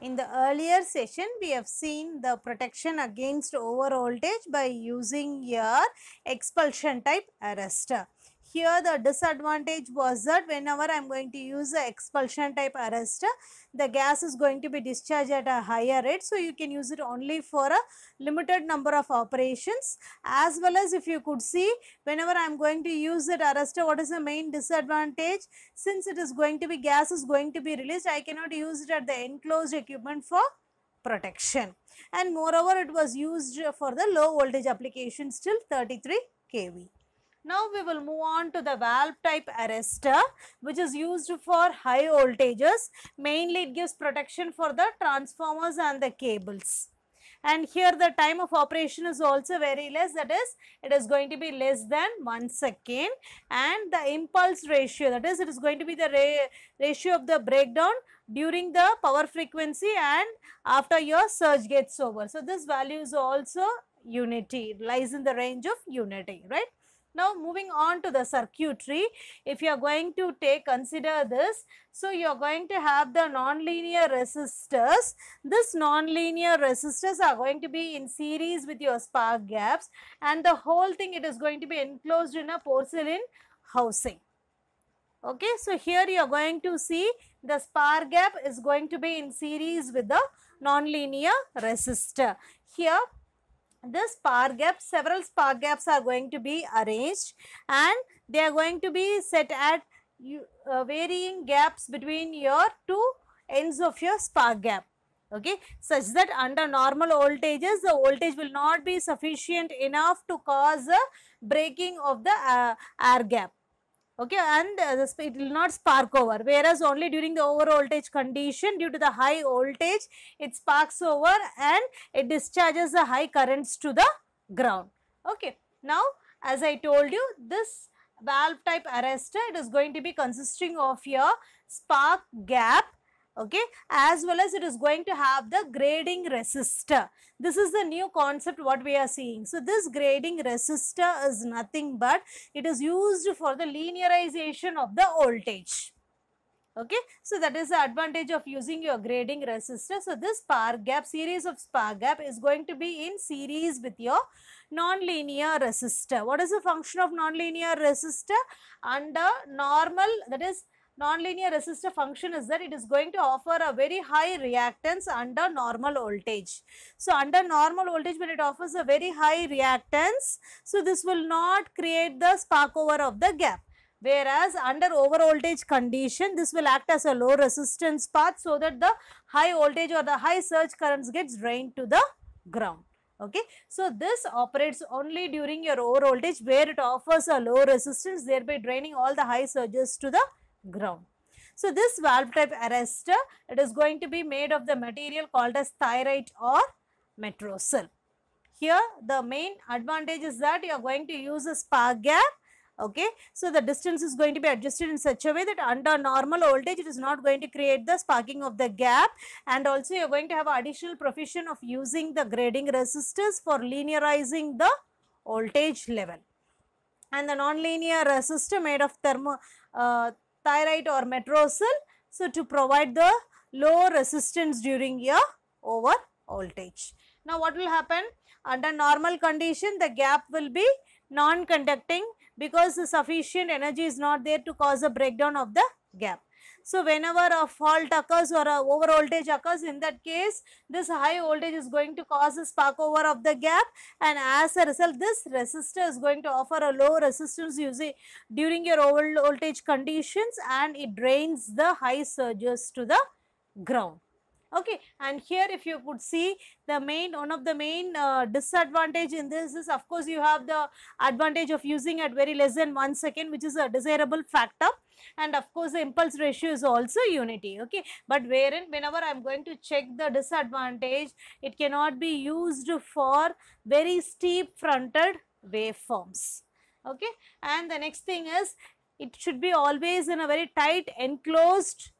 In the earlier session, we have seen the protection against over voltage by using your expulsion type arrestor. Here the disadvantage was that whenever I am going to use the expulsion type arrestor, the gas is going to be discharged at a higher rate. So, you can use it only for a limited number of operations as well as if you could see whenever I am going to use that arrestor, what is the main disadvantage? Since it is going to be gas is going to be released, I cannot use it at the enclosed equipment for protection. And moreover, it was used for the low voltage applications till 33 kV. Now we will move on to the valve type arrestor which is used for high voltages. Mainly it gives protection for the transformers and the cables. And here the time of operation is also very less that is it is going to be less than 1 second and the impulse ratio that is it is going to be the ra ratio of the breakdown during the power frequency and after your surge gets over. So this value is also unity lies in the range of unity right. Now moving on to the circuitry, if you are going to take consider this, so you are going to have the non-linear resistors. This non-linear resistors are going to be in series with your spark gaps and the whole thing it is going to be enclosed in a porcelain housing. Okay, so here you are going to see the spark gap is going to be in series with the non-linear resistor. Here this spark gap, several spark gaps are going to be arranged and they are going to be set at uh, varying gaps between your two ends of your spark gap. Okay? Such that under normal voltages the voltage will not be sufficient enough to cause a breaking of the uh, air gap okay and uh, it will not spark over. Whereas only during the over voltage condition due to the high voltage it sparks over and it discharges the high currents to the ground. Okay now as i told you this valve type arrestor it is going to be consisting of your spark gap okay? As well as it is going to have the grading resistor. This is the new concept what we are seeing. So this grading resistor is nothing but it is used for the linearization of the voltage. Okay? So that is the advantage of using your grading resistor. So this spark gap series of spark gap is going to be in series with your non-linear resistor. What is the function of non-linear resistor? Under normal that is non-linear resistor function is that it is going to offer a very high reactance under normal voltage. So, under normal voltage when it offers a very high reactance, so this will not create the spark over of the gap. Whereas, under over voltage condition, this will act as a low resistance path so that the high voltage or the high surge currents gets drained to the ground okay. So, this operates only during your over voltage where it offers a low resistance thereby draining all the high surges to the ground. So, this valve type arrestor it is going to be made of the material called as thyrite or metrosil. Here the main advantage is that you are going to use a spark gap okay. So, the distance is going to be adjusted in such a way that under normal voltage it is not going to create the sparking of the gap and also you are going to have additional provision of using the grading resistors for linearizing the voltage level. And the non-linear resistor made of thermo uh, thyrite or metrosil. So, to provide the low resistance during your over voltage. Now, what will happen? Under normal condition, the gap will be non-conducting because the sufficient energy is not there to cause a breakdown of the gap. So, whenever a fault occurs or a over voltage occurs in that case this high voltage is going to cause a spark over of the gap. And as a result this resistor is going to offer a low resistance using during your over voltage conditions and it drains the high surges to the ground. Okay. And here if you could see the main one of the main uh, disadvantage in this is of course you have the advantage of using at very less than 1 second which is a desirable factor and of course the impulse ratio is also unity okay? But wherein whenever i am going to check the disadvantage it cannot be used for very steep fronted waveforms okay? And the next thing is it should be always in a very tight enclosed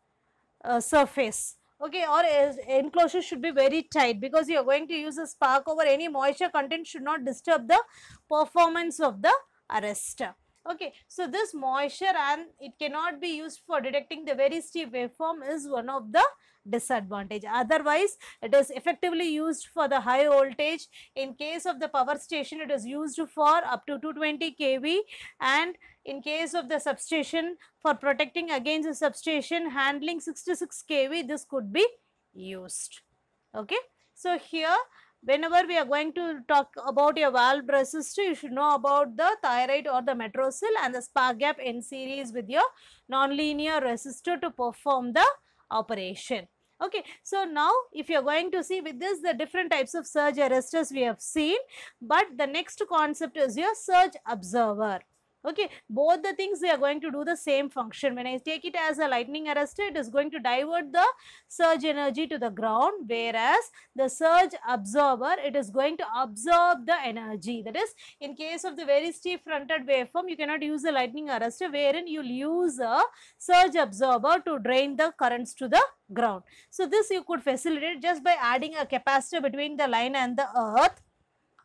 uh, surface okay? Or enclosure should be very tight because you are going to use a spark over any moisture content should not disturb the performance of the arrestor Okay, so this moisture and it cannot be used for detecting the very steep waveform is one of the disadvantage. Otherwise, it is effectively used for the high voltage. In case of the power station, it is used for up to 220 kV and in case of the substation for protecting against the substation handling 66 kV, this could be used. Okay. So, here whenever we are going to talk about your valve resistor, you should know about the thyrite or the metrosil and the spark gap in series with your nonlinear resistor to perform the operation. Okay, so now if you are going to see with this the different types of surge arresters we have seen, but the next concept is your surge absorber okay both the things they are going to do the same function. When i take it as a lightning arrestor it is going to divert the surge energy to the ground whereas the surge absorber it is going to absorb the energy. That is in case of the very steep fronted waveform you cannot use the lightning arrestor wherein you'll use a surge absorber to drain the currents to the ground. So this you could facilitate just by adding a capacitor between the line and the earth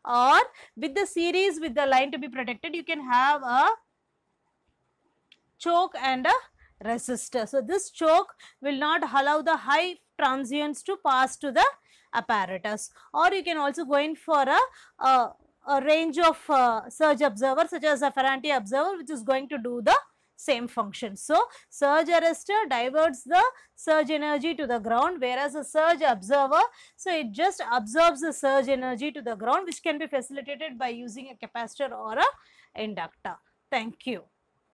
or with the series with the line to be protected you can have a choke and a resistor. So, this choke will not allow the high transients to pass to the apparatus or you can also go in for a, a, a range of uh, surge absorber such as a Ferranti absorber which is going to do the same function. So, surge arrestor diverts the surge energy to the ground whereas a surge absorber, so it just absorbs the surge energy to the ground which can be facilitated by using a capacitor or a inductor. Thank you.